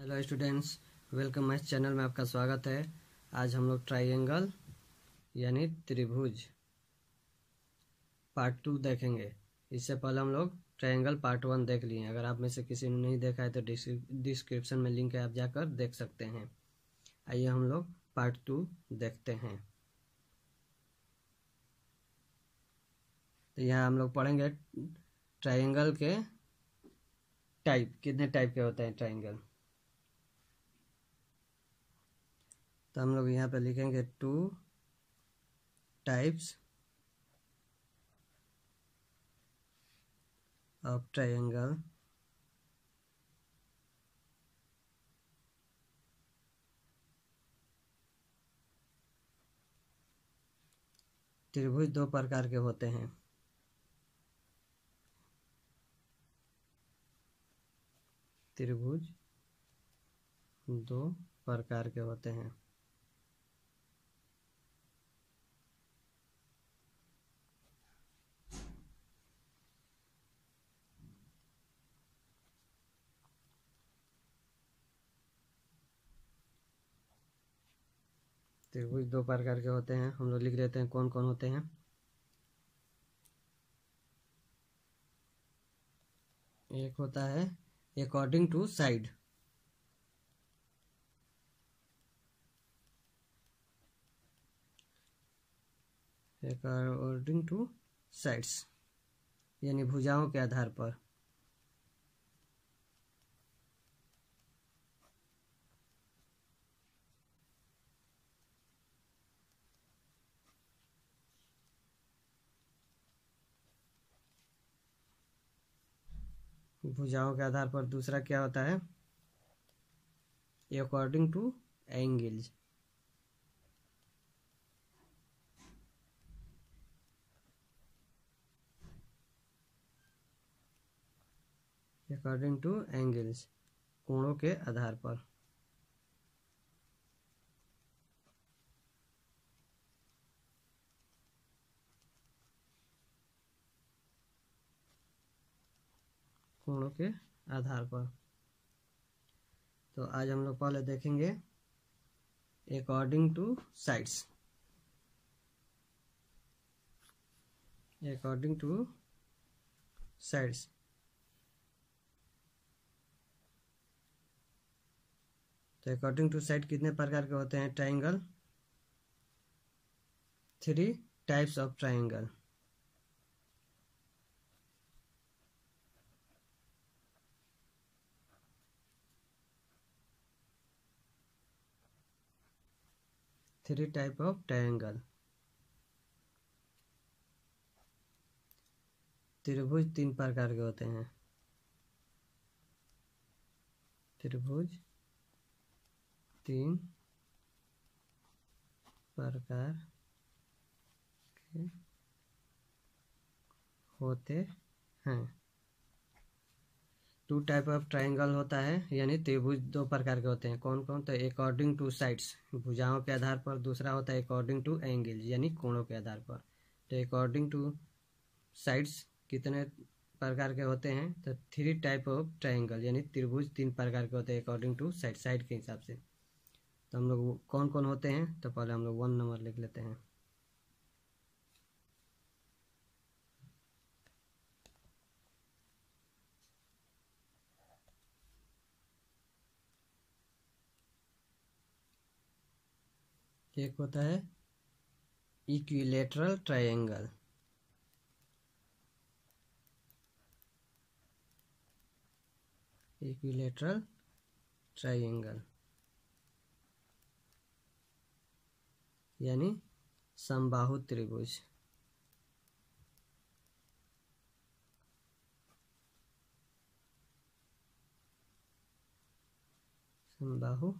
Hello students welcome my channel में आपका स्वागत है। आज हम लोग ट्राइंगल यानी त्रिभुज पार्ट टू देखेंगे। इससे पहले हम लोग ट्राइंगल पार्ट वन देख लिए अगर आप में से किसी ने नहीं देखा है तो डिस्क्रिप्शन में लिंक है, आप जाकर देख सकते हैं। आइए हम लोग पार्ट टू देखते हैं। तो यहाँ हम लोग पढ़ेंगे ट्राइंगल के टाइप कितने टाइप के होते हैं ट्राइंगल तो हम लोग यहाँ पे लिखेंगे टू टाइप्स ऑफ़ ट्रायंगल त्रिभुज दो प्रकार के होते हैं। त्रिभुज दो प्रकार के होते हैं त्रिभुज दो प्रकार के होते हैं। हम लोग लिख लेते हैं कौन कौन होते हैं। एक होता है according to side according to sides यानी भुजाओं के आधार पर। भुजाओं के आधार पर दूसरा क्या होता है? According to angles according to angles कोणों के आधार पर। कोणों के आधार पर। तो आज हम लोग पहले देखेंगे according to sides according to sides तो अकॉर्डिंग टू साइड कितने प्रकार के होते हैं? Triangle three types of triangle three type of triangle त्रिभुज तीन प्रकार के होते हैं। त्रिभुज तीन प्रकार के होते हैं। टू टाइप ऑफ़ ट्राइंगल होता है, यानी त्रिभुज दो प्रकार के होते हैं। कौन कौन तो अकॉर्डिंग टू साइड्स भुजाओं के आधार पर। दूसरा होता है अकॉर्डिंग टू एंगल यानी कोणों के आधार पर। तो अकॉर्डिंग टू साइड्स कितने प्रकार के होते हैं? तो थ्री टाइप ऑफ़ ट्राइंगल यानी त्रिभुज तीन प्रकार के होते हैं अकॉर्डिंग टू साइड साइड के हिसाब से। तो हम लोग कौन कौन होते हैं? तो पहले हम लोग वन नंबर लिख लेते हैं। एक होता है इक्विलेटरल ट्रायंगल इक्विलेटरल ट्रायंगल यानी समबाहु त्रिभुज। समबाहु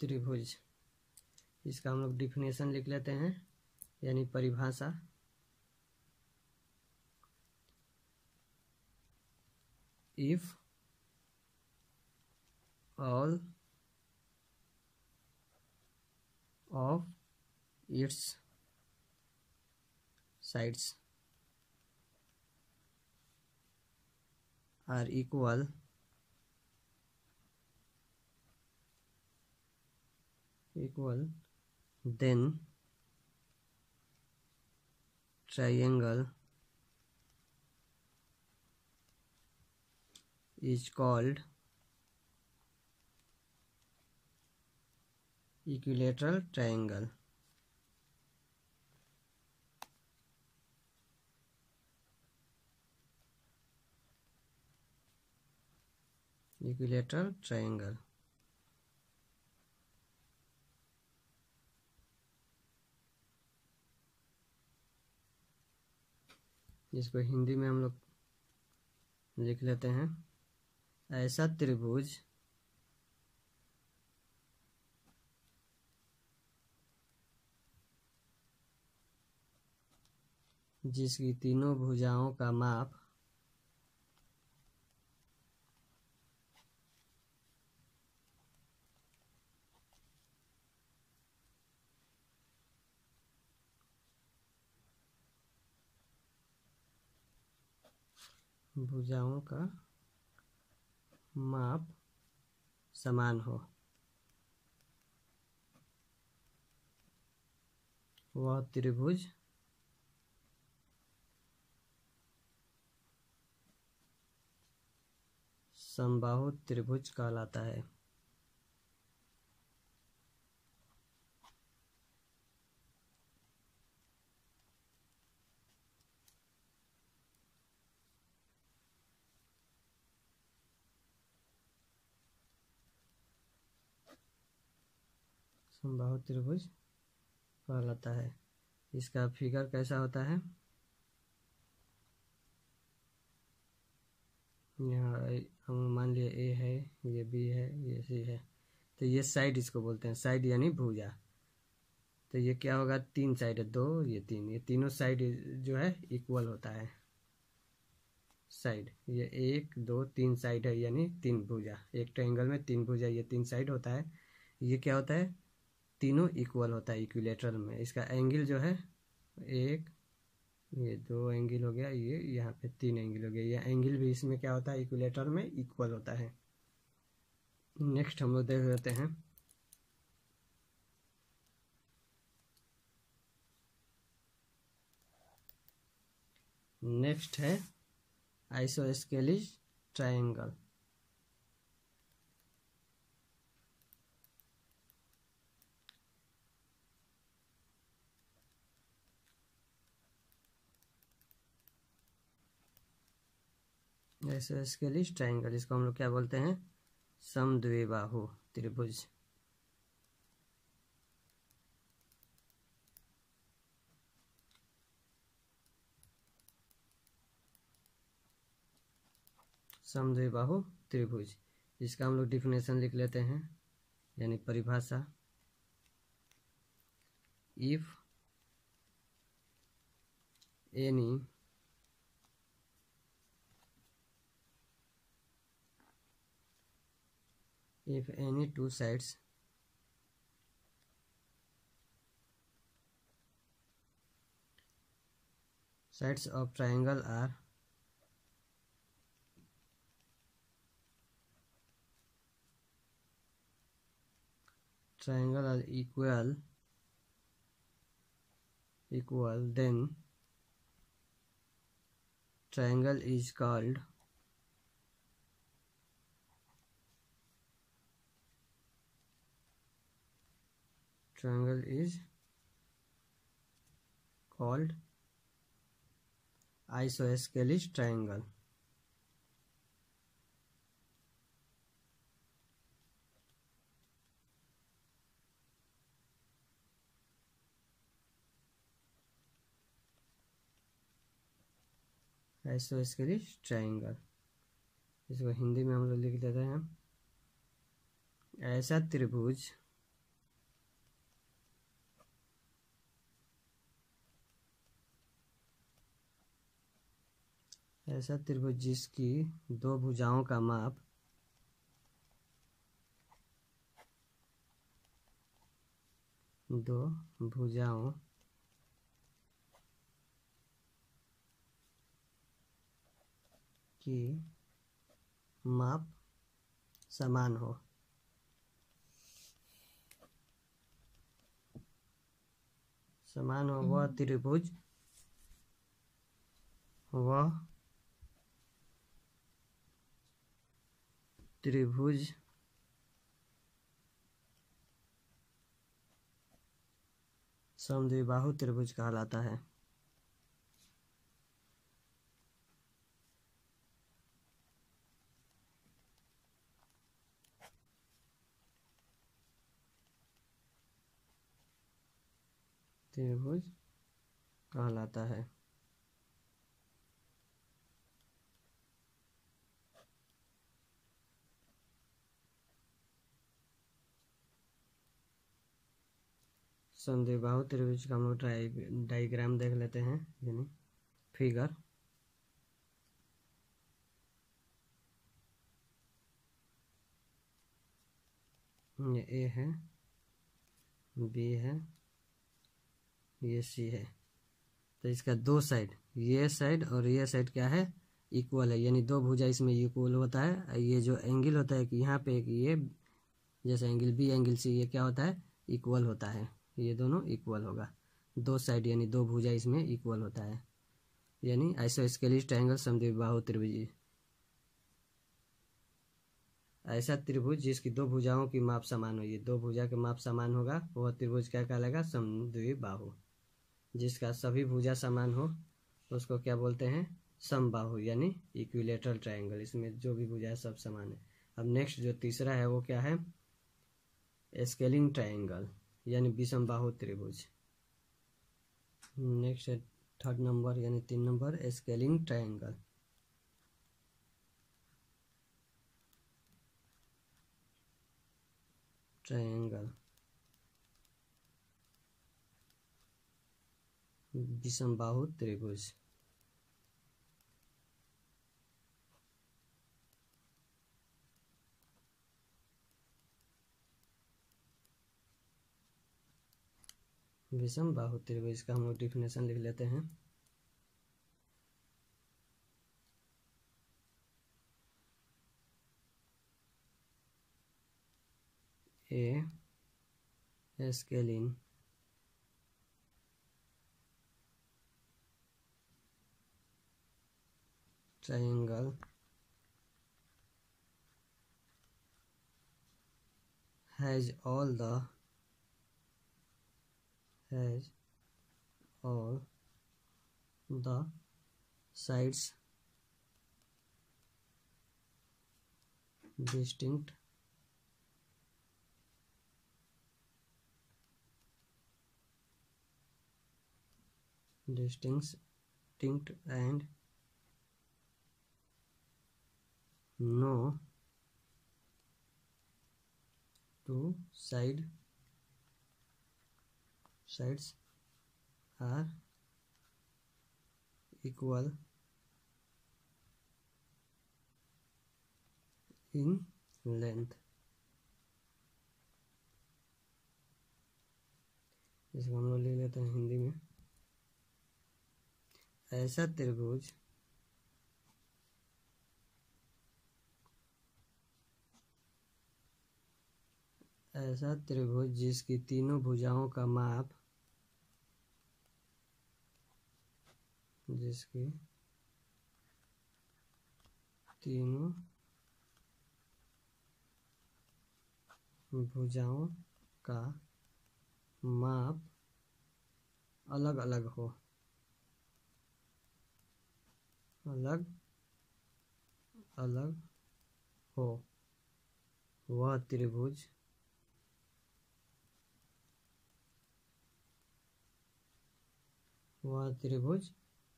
त्रिभुज। इसका हम लोग डिफिनेशन लिख लेते हैं, यानी परिभाषा। If all of its sides are equal equal then triangle is called equilateral triangle. Equilateral triangle जिसको हिंदी में हम लोग लिख लेते हैं। ऐसा त्रिभुज। जिसकी तीनों भुजाओं का माप भुजाओं का माप समान हो। वह त्रिभुज समबाहु त्रिभुज कहलाता है। समबाहु त्रिभुज कहलाता है। इसका फिगर कैसा होता है? यहाँ हम मान लिया ए है, ये बी है, ये सी है। तो ये साइड इसको बोलते हैं। साइड यानी भुजा। तो ये क्या होगा? तीन साइड है। दो, ये तीन। ये तीनों साइड जो है इक्वल होता है। साइड ये एक, दो, तीन साइड है, यानी तीन भुजा। एक ट्रायंगल में तीन भुजा, ये तीन साइड होता है। ये क्या होता है? तीनों इक्वल होता है इक्विलेटरल में। इसका एंगल जो है, एक, ये दो एंगल हो गया, ये, यहाँ पे तीन एंगल हो गया। ये एंगल भी इसमें क्या होता है इक्विलेटर में इक्वल होता है। नेक्स्ट हम लोग देख लेते हैं। नेक्स्ट है आइसोस्केलिज ट्रायंगल ऐसे इसके लिए ट्राइंगल इसको हम लोग क्या बोलते हैं? समद्विबाहु, त्रिभुज। समद्विबाहु, त्रिभुज। इसका हम लोग डिफिनेशन लिख लेते हैं, यानी परिभाषा। If any if any two sides. Sides of triangle are triangle are equal equal then triangle is called called isosceles triangle. Isosceles triangle इसको हिंदी में हम लोग लिख देते हैं। ऐसा त्रिभुज ऐसा त्रिभुज जिसकी दो भुजाओं का माप। दो भुजाओं। की माप समान हो। समान हो वह त्रिभुज। वह त्रिभुज। समद्विबाहु त्रिभुज कहलाता है। त्रिभुज कहलाता है। संधिबाहु त्रिभुज का हम लोग डाइग्राम देख लेते हैं, यानी फिगर। ये ए है, बी है, ये सी है। तो इसका दो साइड, ये साइड और ये साइड क्या है? इक्वल है, यानी दो भुजा इसमें इक्वल होता है। ये जो एंगल होता है कि यहाँ पे एक ये, जैसे एंगल बी, एंगल सी, ये क्या होता है? इक्वल होता है। ये दोनों इक्वल होगा। दो साइड यानी दो भुजा इसमें इक्वल होता है। यानी ऐसा स्केलिस ट्रायंगल समद्विबाहु त्रिभुज। ऐसा त्रिभुज जिसकी दो भुजाओं की माप समान हो, ये दो भुजा के माप समान होगा, वह त्रिभुज क्या कहलाएगा? समद्विबाहु जिसका सभी भुजा समान हो, उसको क्या बोलते हैं? समबाहु, यानी इक्विलेटरल ट्रायंगल इसमें जो भी भुजा है, सब समान है। अब नेक्स्ट जो तीसरा है, वो क्या है? स्केलिंग ट्रायंगल यानी विषम बाहु त्रिभुज नेक्स्ट है थर्ड नंबर यानी तीन नंबर स्केलिंग ट्रायंगल ट्रायंगल विषम बाहु त्रिभुज विषम बाहु त्रिभुज का हम लोग डिफिनेशन लिख लेते हैं। A scalene triangle. Has all the has all the sides distinct. Distinct and no two side sides are equal in length. इसको हम लोग लिख लेते हैं हिंदी में। ऐसा त्रिभुज ऐसा त्रिभुज जिसकी तीनों भुजाओं का माप जिसकी तीनों भुजाओं का माप अलग अलग हो। अलग अलग हो। वह त्रिभुज वह त्रिभुज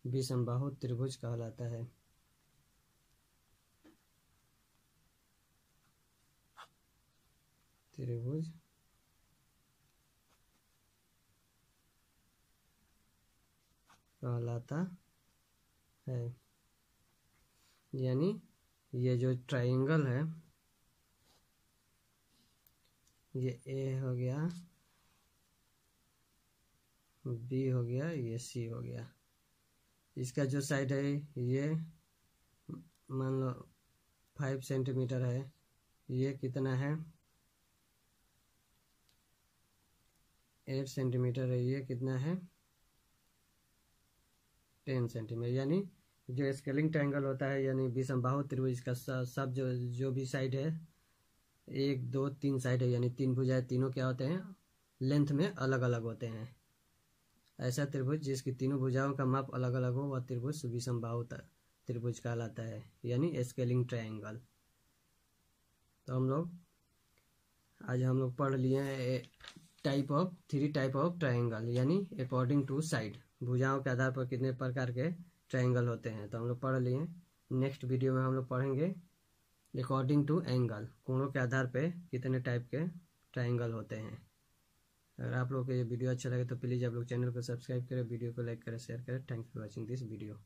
विषमबाहु त्रिभुज कहलाता है। त्रिभुज। कहलाता है। यानी ये जो ट्रायंगल है, ये ए हो गया बी हो गया, ये सी हो गया। इसका जो साइड है, ये मान लो फाइव सेंटीमीटर है, ये कितना है? एट सेंटीमीटर है, ये कितना है? टेन सेंटीमीटर यानी जो स्केलिंग ट्रायंगल होता है, यानी विषमबाहु त्रिभुज का सब जो जो भी साइड है, एक, दो, तीन साइड है, यानी तीन भुजाएँ, तीनों क्या होते हैं? लेंथ में अलग अलग होते हैं। ऐसा त्रिभुज जिसकी तीनों भुजाओं का माप अलग अलग हो, वह त्रिभुज विषमबाहु त्रिभुज कहलाता है, यानी स्केलिंग ट्रायंगल। तो हम लोग, आज हम लोग पढ़ लिए हैं type of three type of triangle यानी अकॉर्डिंग टू साइड भुजाओं के आधार पर कितने प्रकार के ट्रायंगल होते हैं। तो हम लोग पढ़ लिए नेक्स्ट वीडियो में हम लोग पढ़ेंगे अकॉर्डिंग टू एंगल कोणों के आधार पे कितने टाइप के ट्रायंगल होते हैं। अगर आप लोग को ये वीडियो अच्छा लगे तो प्लीज़ आप लोग चैनल को सब्सक्राइब करें, वीडियो को लाइक करें शेयर करें। Thanks for watching this video